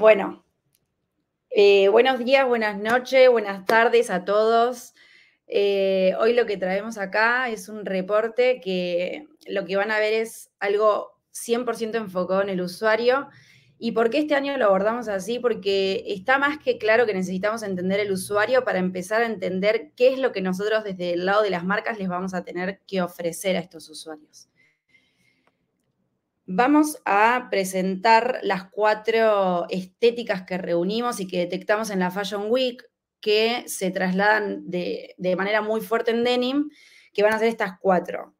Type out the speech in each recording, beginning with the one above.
Bueno, eh, buenos días, buenas noches, buenas tardes a todos. Eh, hoy lo que traemos acá es un reporte que lo que van a ver es algo 100% enfocado en el usuario. ¿Y por qué este año lo abordamos así? Porque está más que claro que necesitamos entender el usuario para empezar a entender qué es lo que nosotros desde el lado de las marcas les vamos a tener que ofrecer a estos usuarios. Vamos a presentar las cuatro estéticas que reunimos y que detectamos en la Fashion Week, que se trasladan de, manera muy fuerte en denim, que van a ser estas cuatro.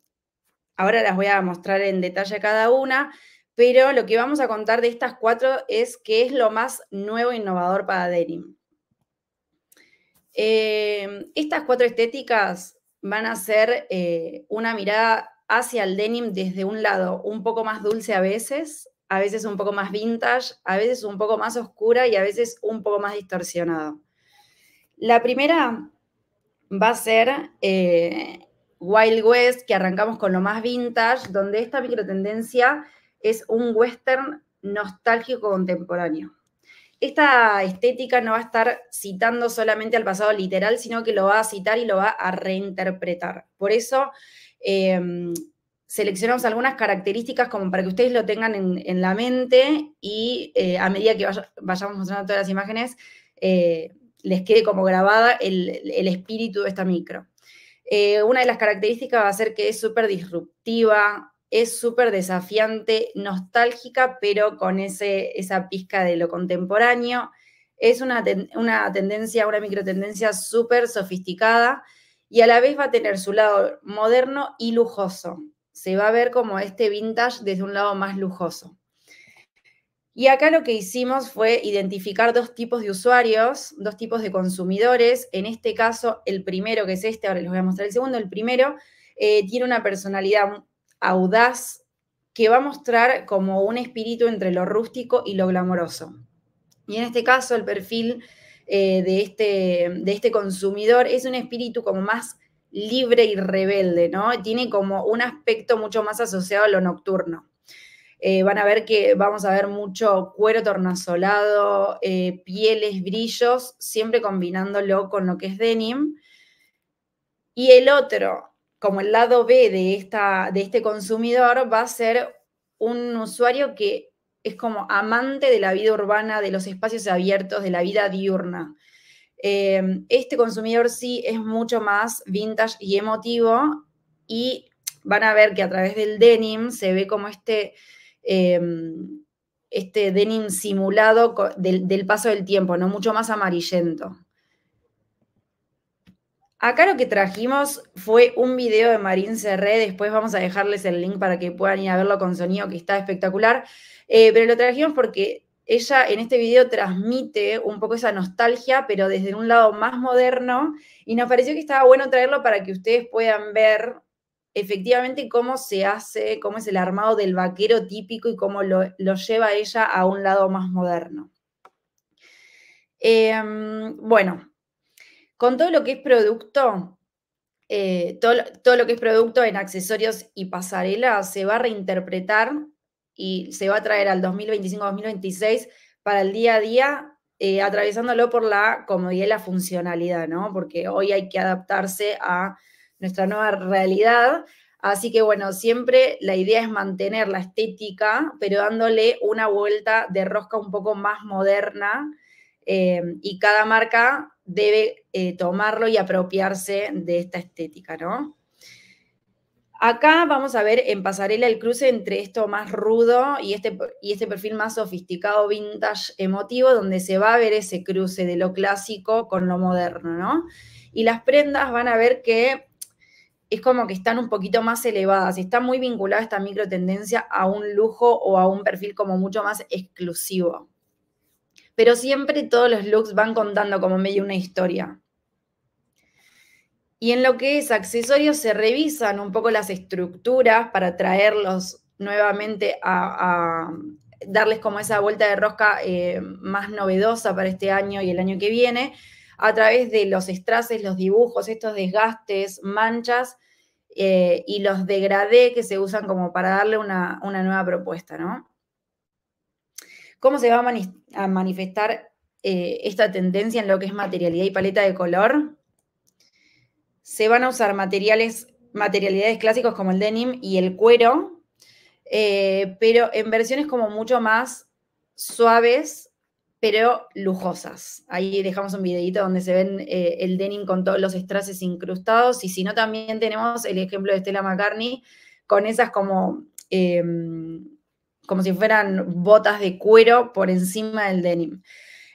Ahora las voy a mostrar en detalle cada una, pero lo que vamos a contar de estas cuatro es qué es lo más nuevo e innovador para denim. Eh, estas cuatro estéticas van a ser eh, una mirada hacia el denim desde un lado un poco más dulce a veces, a veces un poco más vintage, a veces un poco más oscura y a veces un poco más distorsionado. La primera va a ser eh, Wild West, que arrancamos con lo más vintage, donde esta microtendencia es un western nostálgico contemporáneo. Esta estética no va a estar citando solamente al pasado literal, sino que lo va a citar y lo va a reinterpretar. Por eso Em, seleccionamos algunas características como para que ustedes lo tengan en, la mente y eh, a medida que vayamos mostrando todas las imágenes, eh, les quede como grabada el, espíritu de esta micro. Eh, una de las características va a ser que es súper disruptiva, es súper desafiante, nostálgica, pero con ese, esa pizca de lo contemporáneo. Es una, una tendencia, una microtendencia súper sofisticada y a la vez va a tener su lado moderno y lujoso. Se va a ver como este vintage desde un lado más lujoso. Y acá lo que hicimos fue identificar dos tipos de usuarios, dos tipos de consumidores. En este caso, el primero, que es este, ahora les voy a mostrar el segundo, el primero eh, tiene una personalidad audaz que va a mostrar como un espíritu entre lo rústico y lo glamoroso. Y en este caso, el perfil eh, de, este, de este consumidor es un espíritu como más libre y rebelde, ¿no? Tiene como un aspecto mucho más asociado a lo nocturno. Eh, van a ver que vamos a ver mucho cuero tornasolado, eh, pieles, brillos, siempre combinándolo con lo que es denim. Y el otro, como el lado B de, esta, de este consumidor, va a ser un usuario que es como amante de la vida urbana, de los espacios abiertos, de la vida diurna. Em, este consumidor sí es mucho más vintage y emotivo y van a ver que a través del denim se ve como este, em, este denim simulado del, del, paso del tiempo, ¿no? Mucho más amarillento. Acá lo que trajimos fue un video de Marín Serré, después vamos a dejarles el link para que puedan ir a verlo con sonido, que está espectacular. Eh, pero lo trajimos porque ella en este video transmite un poco esa nostalgia, pero desde un lado más moderno, y nos pareció que estaba bueno traerlo para que ustedes puedan ver efectivamente cómo se hace, cómo es el armado del vaquero típico y cómo lo, lleva ella a un lado más moderno. Em, bueno, con todo lo que es producto, eh, todo, todo, lo que es producto en accesorios y pasarela se va a reinterpretar y se va a traer al 2025-2026 para el día a día, eh, atravesándolo por la comodidad y la funcionalidad, ¿no? Porque hoy hay que adaptarse a nuestra nueva realidad. Así que bueno, siempre la idea es mantener la estética, pero dándole una vuelta de rosca un poco más moderna. Eh, y cada marca debe eh, tomarlo y apropiarse de esta estética, ¿no? Acá vamos a ver en pasarela el cruce entre esto más rudo y este, y este perfil más sofisticado, vintage, emotivo, donde se va a ver ese cruce de lo clásico con lo moderno, ¿no? Y las prendas van a ver que es como que están un poquito más elevadas, está muy vinculada esta micro tendencia a un lujo o a un perfil como mucho más exclusivo. Pero siempre todos los looks van contando como medio una historia. Y en lo que es accesorios se revisan un poco las estructuras para traerlos nuevamente a, darles como esa vuelta de rosca eh, más novedosa para este año y el año que viene, a través de los estraces, los dibujos, estos desgastes, manchas eh, y los degradé que se usan como para darle una, una nueva propuesta, ¿no? ¿Cómo se va a, manifestar eh, esta tendencia en lo que es materialidad y paleta de color? Se van a usar materiales, materialidades clásicos como el denim y el cuero, eh, pero en versiones como mucho más suaves, pero lujosas. Ahí dejamos un videito donde se ven eh, el denim con todos los strases incrustados, y si no, también tenemos el ejemplo de Stella McCartney con esas como em, como si fueran botas de cuero por encima del denim.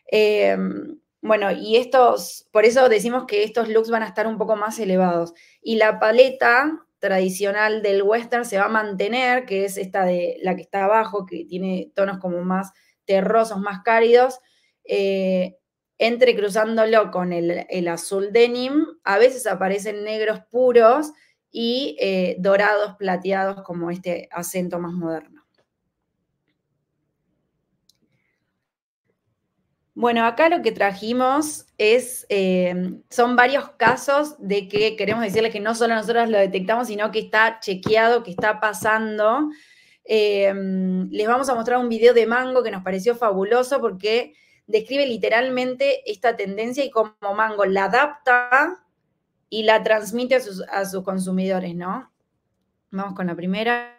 Em, bueno, y estos, por eso decimos que estos looks van a estar un poco más elevados. Y la paleta tradicional del western se va a mantener, que es esta de la que está abajo, que tiene tonos como más terrosos, más cálidos, eh, entrecruzándolo con el, azul denim. A veces aparecen negros puros y eh, dorados plateados como este acento más moderno. Bueno, acá lo que trajimos es, eh, son varios casos de que queremos decirles que no solo nosotros lo detectamos, sino que está chequeado, que está pasando. Eh, les vamos a mostrar un video de Mango que nos pareció fabuloso porque describe literalmente esta tendencia y cómo Mango la adapta y la transmite a sus, a sus consumidores, ¿no? Vamos con la primera.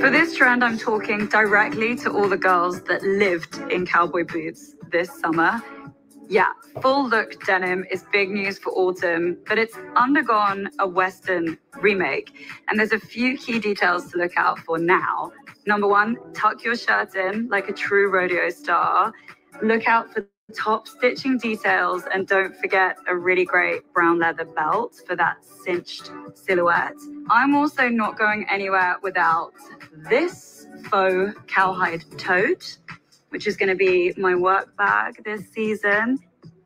For this trend, I'm talking directly to all the girls that lived in cowboy boots this summer. Yeah, full look denim is big news for autumn, but it's undergone a Western remake. And there's a few key details to look out for now. Number one, tuck your shirt in like a true rodeo star. Look out for top stitching details and don't forget a really great brown leather belt for that cinched silhouette. I'm also not going anywhere without this faux cowhide tote, which is going to be my work bag this season.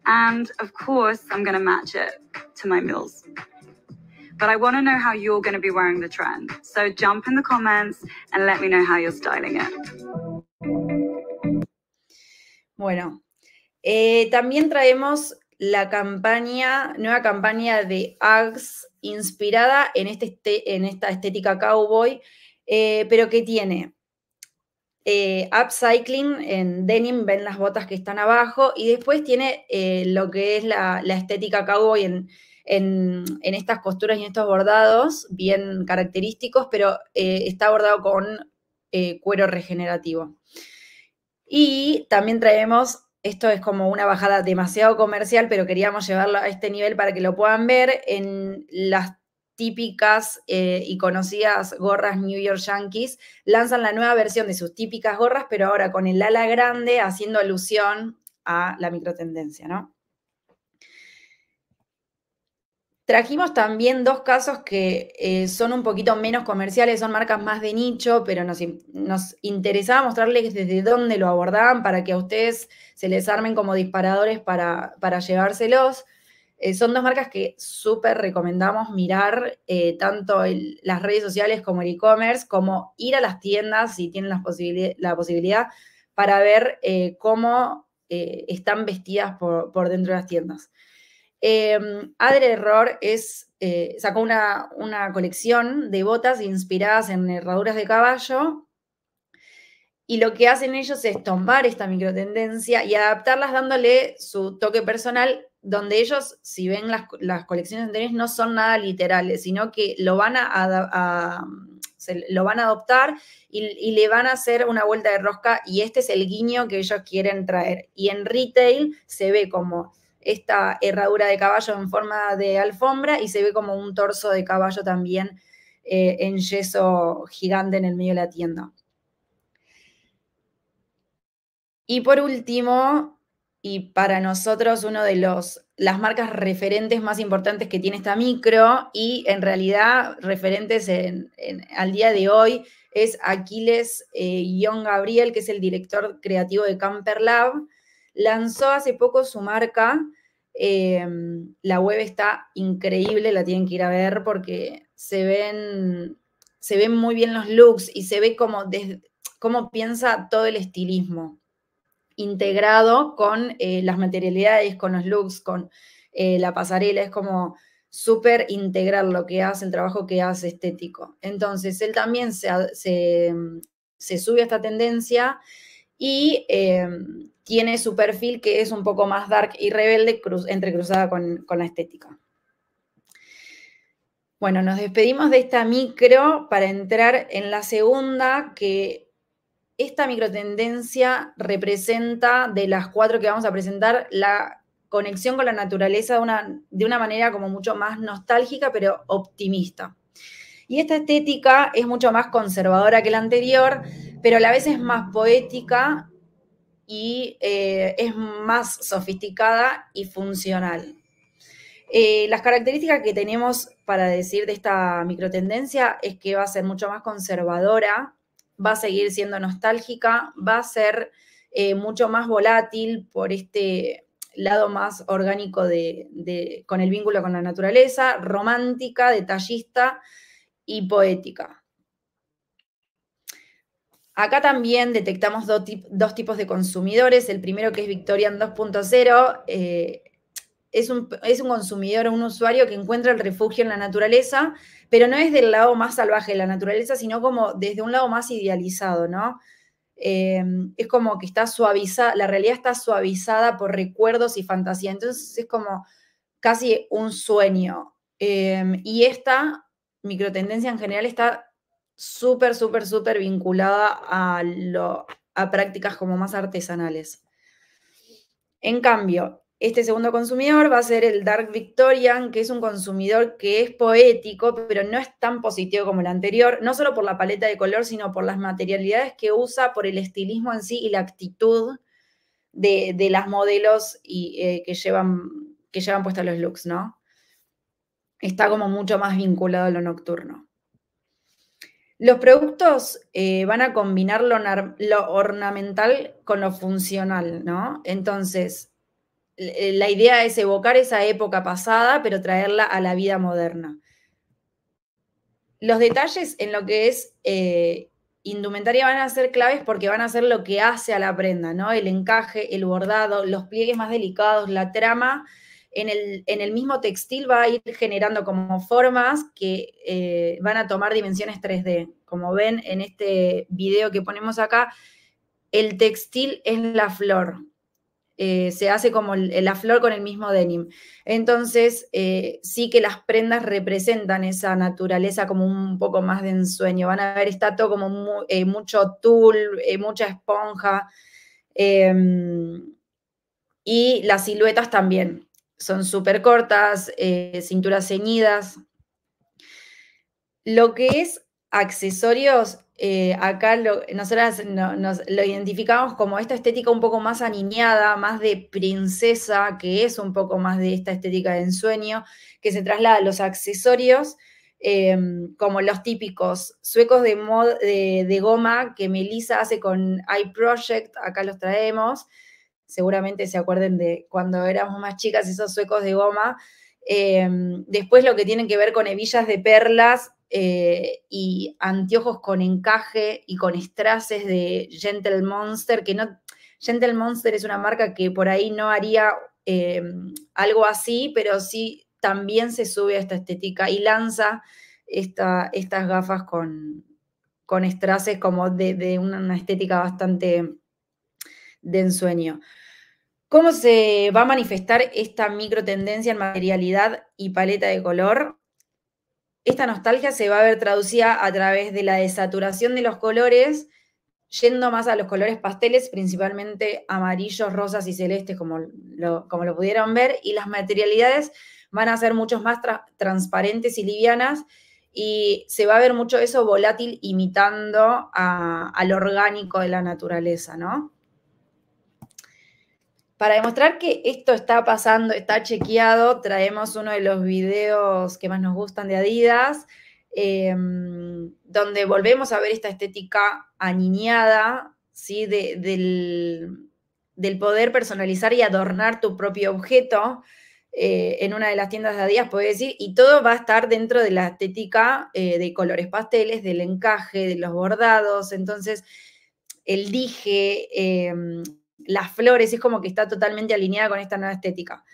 And of course, I'm going to match it to my mules. But I want to know how you're going to be wearing the trend. So jump in the comments and let me know how you're styling it. Bueno, Eh, también traemos la campaña, nueva campaña de Ags inspirada en, este, este, en esta estética cowboy, eh, pero que tiene eh, upcycling en denim, ven las botas que están abajo, y después tiene lo que es la, estética cowboy en, en, estas costuras y en estos bordados bien característicos, pero está bordado con cuero regenerativo. Y también traemos esto es como una bajada demasiado comercial, pero queríamos llevarlo a este nivel para que lo puedan ver en las típicas eh, y conocidas gorras New York Yankees. Lanzan la nueva versión de sus típicas gorras, pero ahora con el ala grande, haciendo alusión a la microtendencia, ¿no? Trajimos también dos casos que eh, son un poquito menos comerciales, son marcas más de nicho, pero nos, interesaba mostrarles desde dónde lo abordaban para que a ustedes se les armen como disparadores para, llevárselos. Eh, son dos marcas que súper recomendamos mirar, eh, tanto las redes sociales como el e-commerce, como ir a las tiendas si tienen la, posibilidad para ver cómo están vestidas por dentro de las tiendas. Eh, Adre Error es, eh, sacó una, colección de botas inspiradas en herraduras de caballo. Y lo que hacen ellos es tomar esta microtendencia y adaptarlas dándole su toque personal, donde ellos, si ven las, colecciones anteriores, no son nada literales, sino que lo van a, lo van a adoptar y, y, le van a hacer una vuelta de rosca y este es el guiño que ellos quieren traer. Y en retail se ve como esta herradura de caballo en forma de alfombra y se ve como un torso de caballo también eh, en yeso gigante en el medio de la tienda. Y por último, y para nosotros uno de los las marcas referentes más importantes que tiene esta micro y en realidad referentes al día de hoy es Aquiles eh, Gabriel, que es el director creativo de Camper Lab, lanzó hace poco su marca. Em, la web está increíble, la tienen que ir a ver porque se ven, se ven muy bien los looks y se ve como, cómo piensa todo el estilismo integrado con eh, las materialidades, con los looks, con eh, la pasarela. Es como súper integral lo que hace, el trabajo que hace estético. Entonces, él también se, sube a esta tendencia y eh, tiene su perfil que es un poco más dark y rebelde, entrecruzada con, la estética. Bueno, nos despedimos de esta micro para entrar en la segunda, que esta microtendencia representa de las cuatro que vamos a presentar la conexión con la naturaleza de una, de una manera como mucho más nostálgica, pero optimista. Y esta estética es mucho más conservadora que la anterior, pero a la vez es más poética y eh, es más sofisticada y funcional. Eh, las características que tenemos para decir de esta microtendencia es que va a ser mucho más conservadora, va a seguir siendo nostálgica, va a ser eh, mucho más volátil por este lado más orgánico de, con el vínculo con la naturaleza, romántica, detallista y poética. Acá también detectamos dos, tipos de consumidores. El primero que es Victorian 2.0, es un, consumidor, un usuario que encuentra el refugio en la naturaleza, pero no es del lado más salvaje de la naturaleza, sino como desde un lado más idealizado, ¿no? Eh, es como que está suavizada, la realidad está suavizada por recuerdos y fantasía, entonces es como casi un sueño. Eh, y esta microtendencia en general está súper, súper, súper vinculada a, a prácticas como más artesanales. En cambio, este segundo consumidor va a ser el Dark Victorian, que es un consumidor que es poético, pero no es tan positivo como el anterior, no solo por la paleta de color, sino por las materialidades que usa, por el estilismo en sí y la actitud de, las modelos y, eh, que, llevan, que llevan puestos los looks, ¿no? Está como mucho más vinculado a lo nocturno. Los productos eh, van a combinar lo, ornamental con lo funcional, ¿no? Entonces, eh, la idea es evocar esa época pasada, pero traerla a la vida moderna. Los detalles en lo que es eh, indumentaria van a ser claves porque van a ser lo que hace a la prenda, ¿no? El encaje, el bordado, los pliegues más delicados, la trama. En el, mismo textil va a ir generando como formas que eh, van a tomar dimensiones 3D. Como ven en este video que ponemos acá, el textil es la flor, eh, se hace como la flor con el mismo denim. Entonces, eh, sí que las prendas representan esa naturaleza como un poco más de ensueño. Van a ver, está todo como mucho tul, mucha esponja. Em, y las siluetas también son súper cortas, cinturas ceñidas. Lo que es accesorios eh, acá lo, nosotras nos, lo identificamos como esta estética un poco más aniñada, más de princesa, que es un poco más de esta estética de ensueño, que se traslada a los accesorios, em, como los típicos suecos de, de, goma que Melissa hace con iProject, acá los traemos, seguramente se acuerden de cuando éramos más chicas esos suecos de goma. Em, después lo que tienen que ver con hebillas de perlas, eh, y anteojos con encaje y con estraces de Gentle Monster, que no, Gentle Monster es una marca que por ahí no haría eh, algo así, pero sí también se sube a esta estética y lanza esta, estas gafas con, con estraces como de, de una estética bastante de ensueño. ¿Cómo se va a manifestar esta micro tendencia en materialidad y paleta de color? esta nostalgia se va a ver traducida a través de la desaturación de los colores, yendo más a los colores pasteles, principalmente amarillos, rosas y celestes, como lo, como lo pudieron ver, y las materialidades van a ser mucho más transparentes y livianas, y se va a ver mucho eso volátil imitando al orgánico de la naturaleza, ¿no? Para demostrar que esto está pasando, está chequeado, traemos uno de los videos que más nos gustan de Adidas, em, donde volvemos a ver esta estética aniñada, ¿sí? del, poder personalizar y adornar tu propio objeto. Eh, en una de las tiendas de Adidas, puede decir, y todo va a estar dentro de la estética eh, de colores pasteles, del encaje, de los bordados, entonces el dije, em, las flores, es como que está totalmente alineada con esta nueva estética.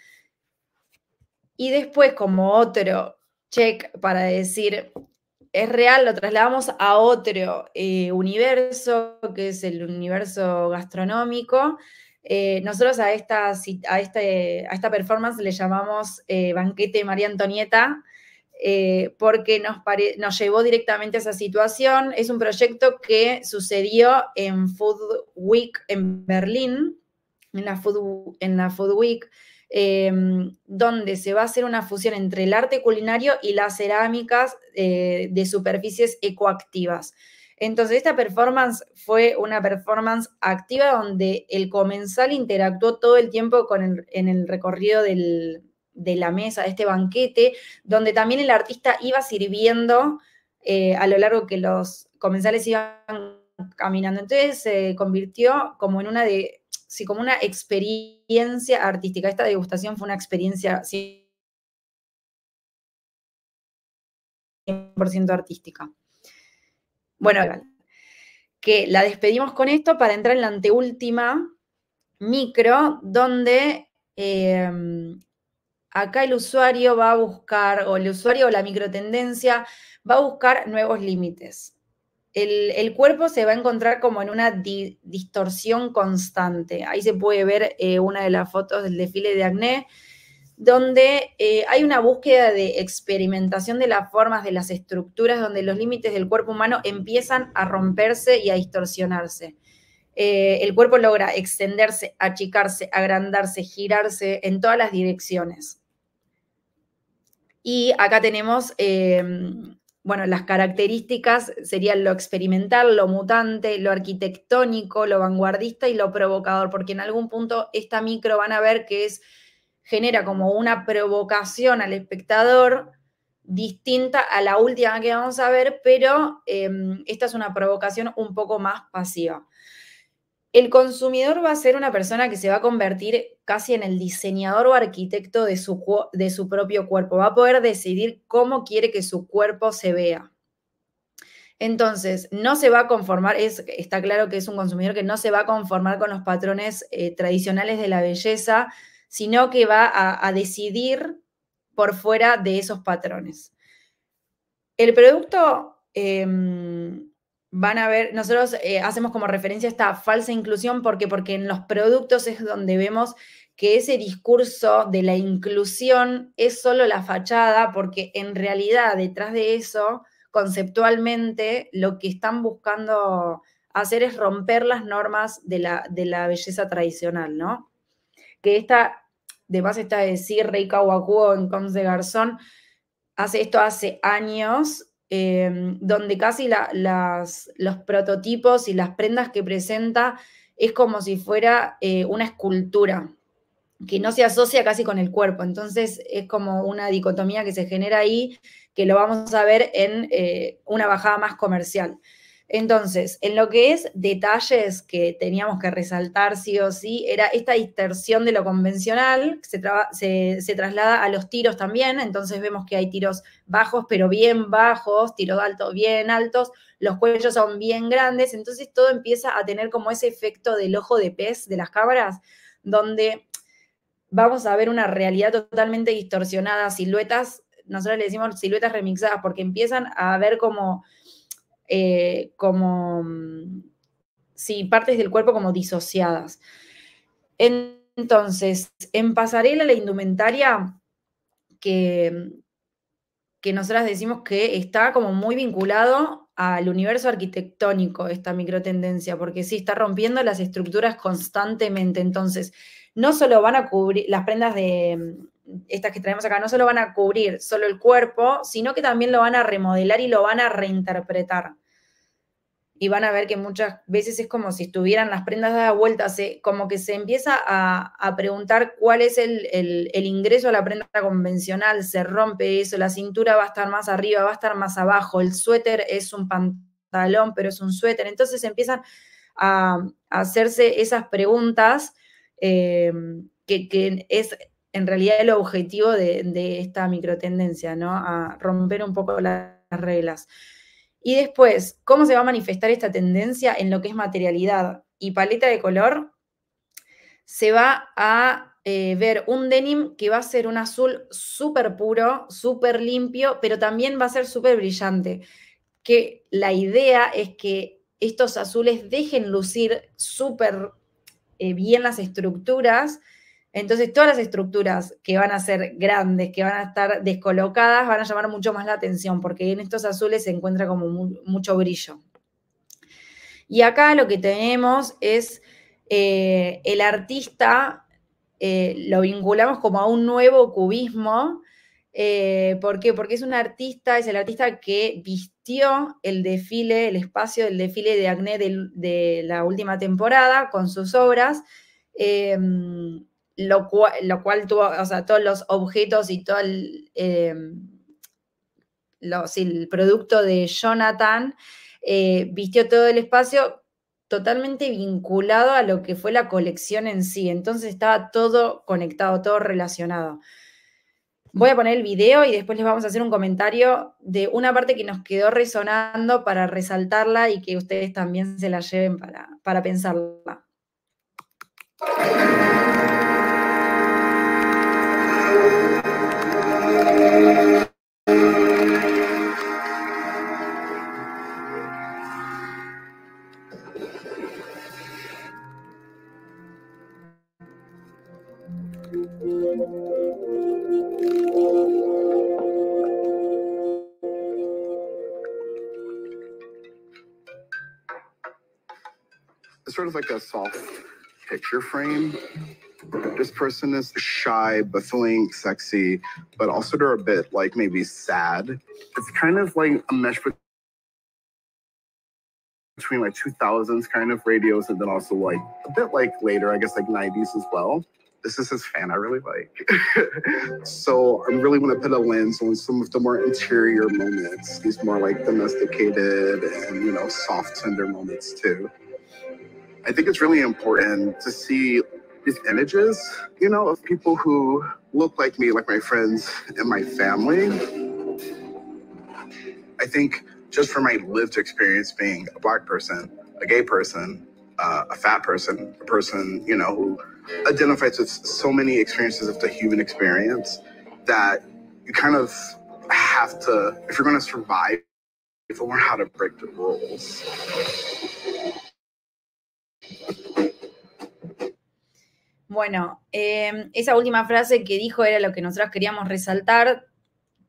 Y después, como otro check para decir, es real, lo trasladamos a otro eh, universo, que es el universo gastronómico. Eh, nosotros a esta, a, este, a esta performance le llamamos eh, Banquete María Antonieta, porque nos, llevó directamente a esa situación. Es un proyecto que sucedió en Food Week en Berlín, en la Food, Week, Em, donde se va a hacer una fusión entre el arte culinario y las cerámicas eh, de superficies ecoactivas. Entonces, esta performance fue una performance activa donde el comensal interactuó todo el tiempo con en el recorrido de la mesa, de este banquete, donde también el artista iba sirviendo eh, a lo largo que los comensales iban caminando. Entonces se convirtió como en una de sí, como una experiencia artística. Esta degustación fue una experiencia 100% artística. Bueno, que la despedimos con esto para entrar en la anteúltima micro, donde em, acá el usuario va a buscar, o el usuario o la microtendencia va a buscar nuevos límites el, cuerpo se va a encontrar como en una distorsión constante. Ahí se puede ver eh, una de las fotos del desfile de acné, donde eh, hay una búsqueda de experimentación de las formas, de las estructuras, donde los límites del cuerpo humano empiezan a romperse y a distorsionarse. Eh, el cuerpo logra extenderse, achicarse, agrandarse, girarse en todas las direcciones. Y acá tenemos bueno, las características serían lo experimental, lo mutante, lo arquitectónico, lo vanguardista y lo provocador, porque en algún punto esta micro van a ver que es, genera como una provocación al espectador distinta a la última que vamos a ver, pero em, esta es una provocación un poco más pasiva. El consumidor va a ser una persona que se va a convertir casi en el diseñador o arquitecto de su, de su propio cuerpo. Va a poder decidir cómo quiere que su cuerpo se vea. Entonces, no se va a conformar, es, está claro que es un consumidor que no se va a conformar con los patrones eh, tradicionales de la belleza, sino que va a, decidir por fuera de esos patrones. El producto em, van a ver, nosotros eh, hacemos como referencia esta falsa inclusión porque porque en los productos es donde vemos que ese discurso de la inclusión es solo la fachada porque en realidad detrás de eso conceptualmente lo que están buscando hacer es romper las normas de la, de la belleza tradicional, ¿no? Que esta, de base está de decir Rey Kawakuo en Coms de Garzón, hace esto hace años Em, donde casi los prototipos y las prendas que presenta es como si fuera eh, una escultura que no se asocia casi con el cuerpo. Entonces es como una dicotomía que se genera ahí, que lo vamos a ver en eh, una bajada más comercial. Entonces, en lo que es detalles que teníamos que resaltar sí o sí, era esta distorsión de lo convencional, se, se, traslada a los tiros también, entonces vemos que hay tiros bajos, pero bien bajos, tiros altos, bien altos, los cuellos son bien grandes, entonces todo empieza a tener como ese efecto del ojo de pez de las cámaras, donde vamos a ver una realidad totalmente distorsionada, siluetas, nosotros le decimos siluetas remixadas, porque empiezan a ver como eh, como, mm, sí, partes del cuerpo como disociadas. Entonces, en pasarela la indumentaria que, que nosotras decimos que está como muy vinculado al universo arquitectónico esta microtendencia, porque sí, está rompiendo las estructuras constantemente. Entonces, no solo van a cubrir las prendas de, estas que traemos acá no solo van a cubrir solo el cuerpo, sino que también lo van a remodelar y lo van a reinterpretar. Y van a ver que muchas veces es como si estuvieran las prendas dadas vueltas, como que se empieza a, preguntar cuál es el, el, ingreso a la prenda convencional, se rompe eso, la cintura va a estar más arriba, va a estar más abajo, el suéter es un pantalón, pero es un suéter. Entonces empiezan a, hacerse esas preguntas eh, que, que es en realidad el objetivo de, esta microtendencia, ¿no? A romper un poco las reglas. Y después, ¿cómo se va a manifestar esta tendencia en lo que es materialidad y paleta de color? Se va a eh, ver un denim que va a ser un azul súper puro, súper limpio, pero también va a ser súper brillante. Que la idea es que estos azules dejen lucir súper eh, bien las estructuras. Entonces, todas las estructuras que van a ser grandes, que van a estar descolocadas, van a llamar mucho más la atención, porque en estos azules se encuentra como mucho brillo. Y acá lo que tenemos es eh, el artista, eh, lo vinculamos como a un nuevo cubismo. ¿Por qué? Porque es un artista, es el artista que vistió el desfile, el espacio del desfile de Acné de, la última temporada con sus obras. Lo, cual, tuvo, o sea, todos los objetos y todo el, em, producto de Jonathan eh, vistió todo el espacio totalmente vinculado a lo que fue la colección en sí. Entonces estaba todo conectado, todo relacionado. Voy a poner el video y después les vamos a hacer un comentario de una parte que nos quedó resonando para resaltarla y que ustedes también se la lleven para, para pensarla. Sort of like a soft picture frame. This person is shy, but feeling sexy, but also they're a bit like maybe sad. It's kind of like a mesh between like 2000s kind of radios and then also like a bit like later, I guess like 90s as well. This is his fan I really like. so I really want to put a lens on some of the more interior moments, these more like domesticated and, you know, soft, tender moments too. I think it's really important to see these images, you know, of people who look like me, like my friends and my family. I think just from my lived experience being a black person, a gay person, uh, a fat person, a person, you know, who identifies with so many experiences of the human experience that you kind of have to, if you're going to survive, you have to learn how to break the rules. Bueno, em, esa última frase que dijo era lo que nosotros queríamos resaltar,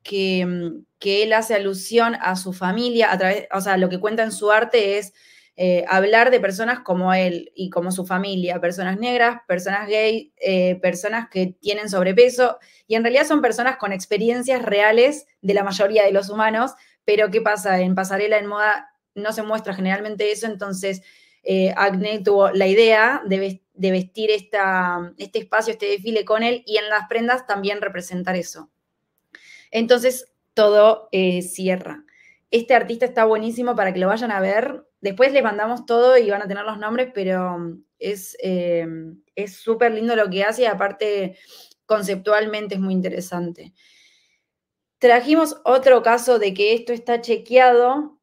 que, mm, que, él hace alusión a su familia, a través, o sea, lo que cuenta en su arte es eh, hablar de personas como él y como su familia, personas negras, personas gay, eh, personas que tienen sobrepeso, y en realidad son personas con experiencias reales de la mayoría de los humanos, pero ¿qué pasa? En pasarela, en moda, no se muestra generalmente eso, entonces eh, Agne tuvo la idea de, vestir esta, este espacio, este desfile con él y en las prendas también representar eso. Entonces todo eh, cierra. Este artista está buenísimo para que lo vayan a ver. Después les mandamos todo y van a tener los nombres, pero mm, eh, es súper lindo lo que hace y aparte conceptualmente es muy interesante. Trajimos otro caso de que esto está chequeado.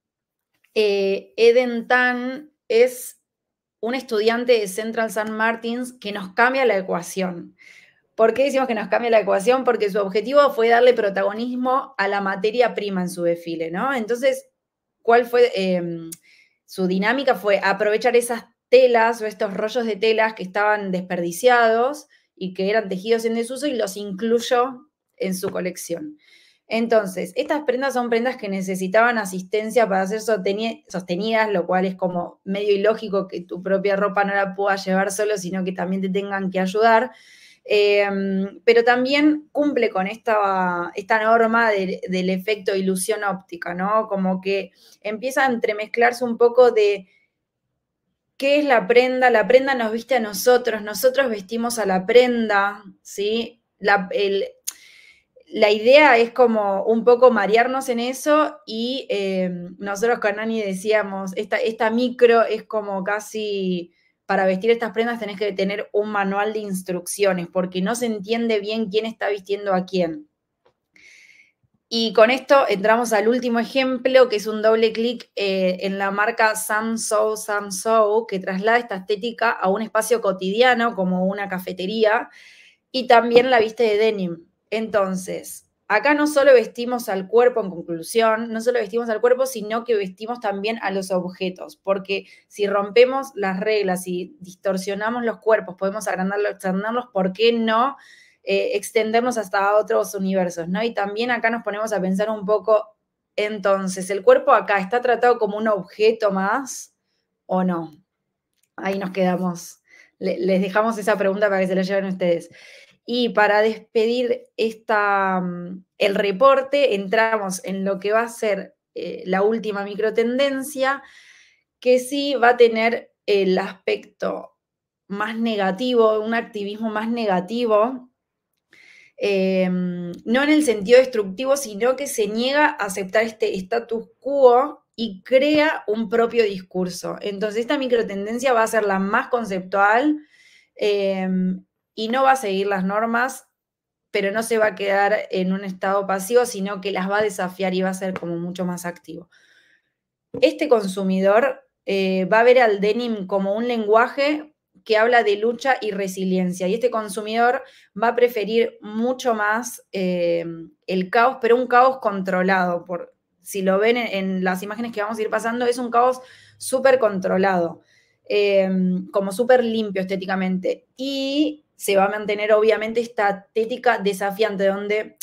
Eden Tan es un estudiante de Central St. Martins que nos cambia la ecuación. ¿Por qué decimos que nos cambia la ecuación? Porque su objetivo fue darle protagonismo a la materia prima en su desfile, ¿no? Entonces, ¿cuál fue em, su dinámica? Fue aprovechar esas telas o estos rollos de telas que estaban desperdiciados y que eran tejidos en desuso y los incluyó en su colección. Entonces, estas prendas son prendas que necesitaban asistencia para ser sostenidas, lo cual es como medio ilógico que tu propia ropa no la puedas llevar solo, sino que también te tengan que ayudar. Em, pero también cumple con esta, esta norma del efecto ilusión óptica, ¿no? Como que empieza a entremezclarse un poco de qué es la prenda, la prenda nos viste a nosotros, nosotros vestimos a la prenda, ¿sí? La, el, la idea es como un poco marearnos en eso y eh, nosotros con Nani decíamos, esta, esta micro es como casi, para vestir estas prendas tenés que tener un manual de instrucciones porque no se entiende bien quién está vistiendo a quién. Y con esto entramos al último ejemplo, que es un doble clic eh, en la marca Samsung Samsung, que traslada esta estética a un espacio cotidiano como una cafetería y también la viste de denim. Entonces, acá no solo vestimos al cuerpo en conclusión, no solo vestimos al cuerpo, sino que vestimos también a los objetos, porque si rompemos las reglas y distorsionamos los cuerpos, podemos agrandarlos, extenderlos, ¿por qué no eh, extendernos hasta otros universos? ¿no? Y también acá nos ponemos a pensar un poco, entonces, ¿el cuerpo acá está tratado como un objeto más o no? Ahí nos quedamos. les dejamos esa pregunta para que se la lleven ustedes. Y para despedir esta, mm, el reporte, entramos en lo que va a ser eh, la última microtendencia, que sí va a tener el aspecto más negativo, un activismo más negativo, em, no en el sentido destructivo, sino que se niega a aceptar este status quo y crea un propio discurso. Entonces, esta microtendencia va a ser la más conceptual, em, y no va a seguir las normas, pero no se va a quedar en un estado pasivo, sino que las va a desafiar y va a ser como mucho más activo. Este consumidor eh, va a ver al denim como un lenguaje que habla de lucha y resiliencia. Y este consumidor va a preferir mucho más eh, el caos, pero un caos controlado. Por, si lo ven en, las imágenes que vamos a ir pasando, es un caos súper controlado, eh, como súper limpio estéticamente. Y se va a mantener obviamente esta estética desafiante, donde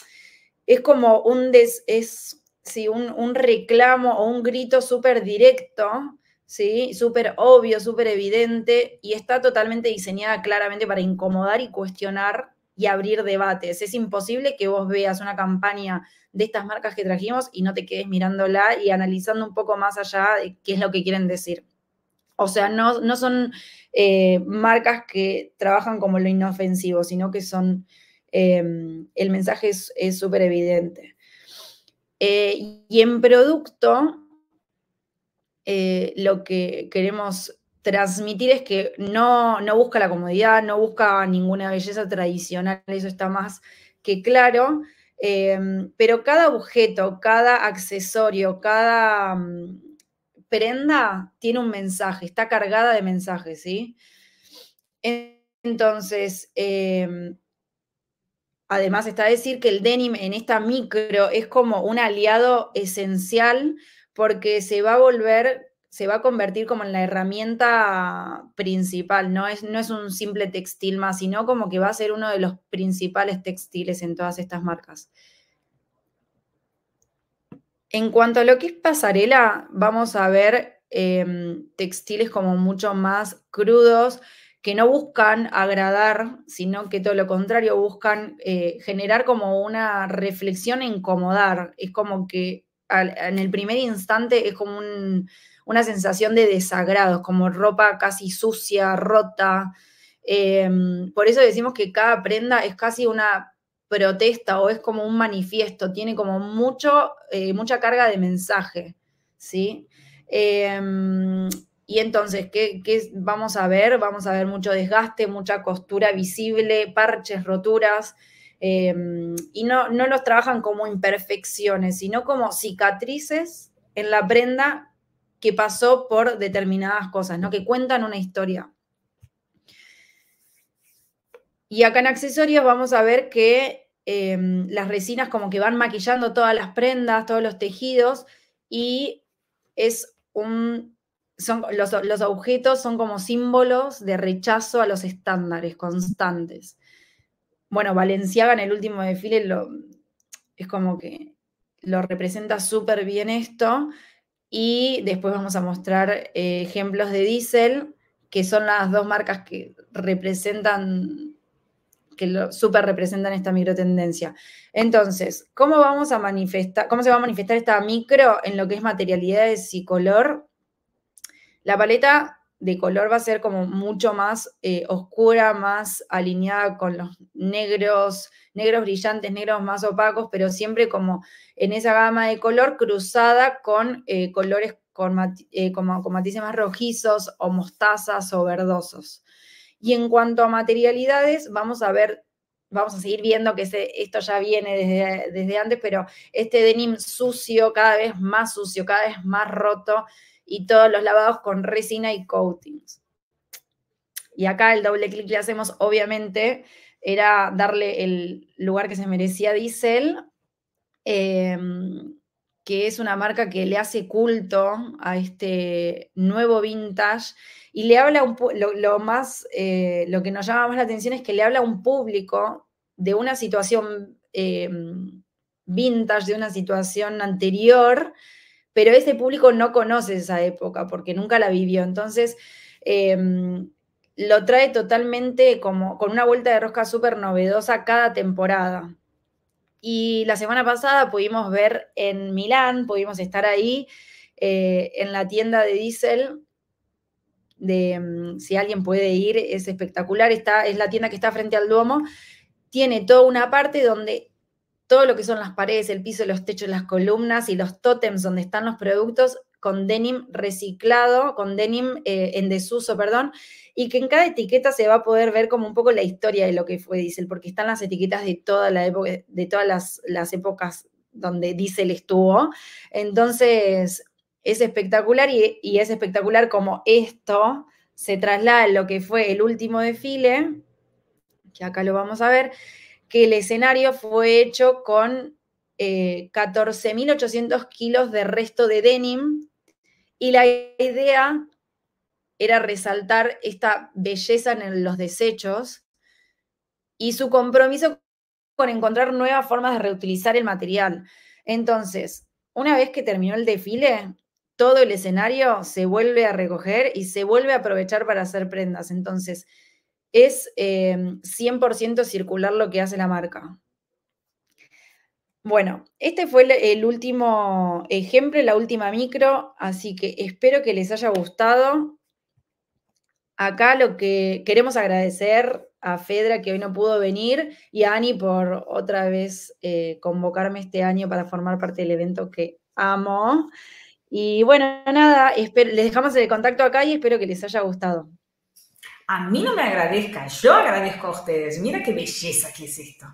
es como un, es, un, reclamo o un grito súper directo, ¿sí? súper obvio, súper evidente, y está totalmente diseñada claramente para incomodar y cuestionar y abrir debates. Es imposible que vos veas una campaña de estas marcas que trajimos y no te quedes mirándola y analizando un poco más allá de qué es lo que quieren decir. O sea, no, no son eh, marcas que trabajan como lo inofensivo, sino que son, em, el mensaje es súper evidente. Eh, y en producto, eh, lo que queremos transmitir es que no, no busca la comodidad, no busca ninguna belleza tradicional, eso está más que claro, em, pero cada objeto, cada accesorio, cada mm, prenda tiene un mensaje, está cargada de mensajes, ¿sí? Entonces, em, además está decir que el denim en esta micro es como un aliado esencial porque se va a volver, se va a convertir como en la herramienta principal, no es, no es un simple textil más, sino como que va a ser uno de los principales textiles en todas estas marcas. En cuanto a lo que es pasarela, vamos a ver em, textiles como mucho más crudos, que no buscan agradar, sino que todo lo contrario, buscan eh, generar como una reflexión e incomodar. Es como que en el primer instante es como una sensación de desagrado, como ropa casi sucia, rota. Em, por eso decimos que cada prenda es casi una protesta o es como un manifiesto, tiene como mucho, eh, mucha carga de mensaje, ¿sí? Em, y entonces, ¿qué, vamos a ver? Vamos a ver mucho desgaste, mucha costura visible, parches, roturas, em, y no, no los trabajan como imperfecciones, sino como cicatrices en la prenda que pasó por determinadas cosas, ¿no? Que cuentan una historia. Y acá en accesorios vamos a ver que Em, las resinas como que van maquillando todas las prendas, todos los tejidos y es un, son, los, objetos son como símbolos de rechazo a los estándares constantes. Bueno, Valenciaga en el último desfile lo, es como que lo representa súper bien esto y después vamos a mostrar eh, ejemplos de Diesel, que son las dos marcas que representan que lo súper representan esta microtendencia. Entonces, ¿cómo vamos a manifestar, cómo se va a manifestar esta micro en lo que es materialidades y color? La paleta de color va a ser como mucho más eh, oscura, más alineada con los negros, negros brillantes, negros más opacos, pero siempre como en esa gama de color cruzada con eh, colores con, eh, como, con matices más rojizos o mostazas o verdosos. Y en cuanto a materialidades, vamos a ver, vamos a seguir viendo que esto ya viene desde, antes, pero este denim sucio, cada vez más sucio, cada vez más roto, y todos los lavados con resina y coatings. Y acá el doble clic que hacemos, obviamente, era darle el lugar que se merecía Diesel, que es una marca que le hace culto a este nuevo vintage y le habla un lo, lo, más, eh, lo que nos llama más la atención es que le habla a un público de una situación em, vintage, de una situación anterior, pero ese público no conoce esa época porque nunca la vivió. Entonces, em, lo trae totalmente como con una vuelta de rosca súper novedosa cada temporada. Y la semana pasada pudimos ver en Milán, pudimos estar ahí eh, en la tienda de Diesel. De, mm, si alguien puede ir, es espectacular. Está, es la tienda que está frente al Duomo. Tiene toda una parte donde todo lo que son las paredes, el piso, los techos, las columnas y los tótems donde están los productos con denim reciclado, con denim eh, en desuso, perdón, y que en cada etiqueta se va a poder ver como un poco la historia de lo que fue Diesel, porque están las etiquetas de todas las, épocas donde Diesel estuvo. Entonces, es espectacular y, y, es espectacular como esto se traslada a lo que fue el último desfile, que acá lo vamos a ver, que el escenario fue hecho con 14.800 eh, kilos de resto de denim y la idea era resaltar esta belleza en los desechos y su compromiso con encontrar nuevas formas de reutilizar el material. Entonces, una vez que terminó el desfile, todo el escenario se vuelve a recoger y se vuelve a aprovechar para hacer prendas. Entonces, es 100% eh, circular lo que hace la marca. Bueno, este fue el, último ejemplo, la última micro, así que espero que les haya gustado. Acá lo que queremos agradecer a Fedra que hoy no pudo venir y a Ani por otra vez eh, convocarme este año para formar parte del evento que amo. Y bueno, nada, les dejamos el contacto acá y espero que les haya gustado. A mí no me agradezcan, yo agradezco a ustedes. Mira qué belleza que es esto.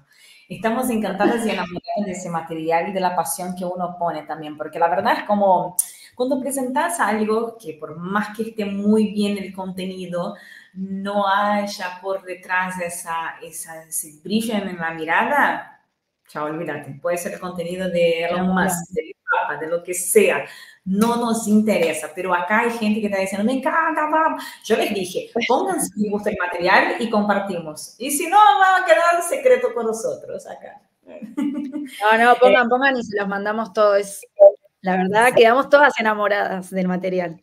Estamos encantadas y enamoradas de ese material y de la pasión que uno pone también, porque la verdad es como cuando presentas algo que por más que esté muy bien el contenido, no haya por detrás esa, esa, ese brillo en la mirada, chao, olvídate. Puede ser el contenido de Elon Musk, de de lo que sea no nos interesa, pero acá hay gente que está diciendo, me encanta, vamos. Yo les dije, pónganse si gusta el material y compartimos. Y si no, va a quedar secreto con nosotros acá. No, no, pongan, pongan y se los mandamos todos. La verdad, quedamos todas enamoradas del material.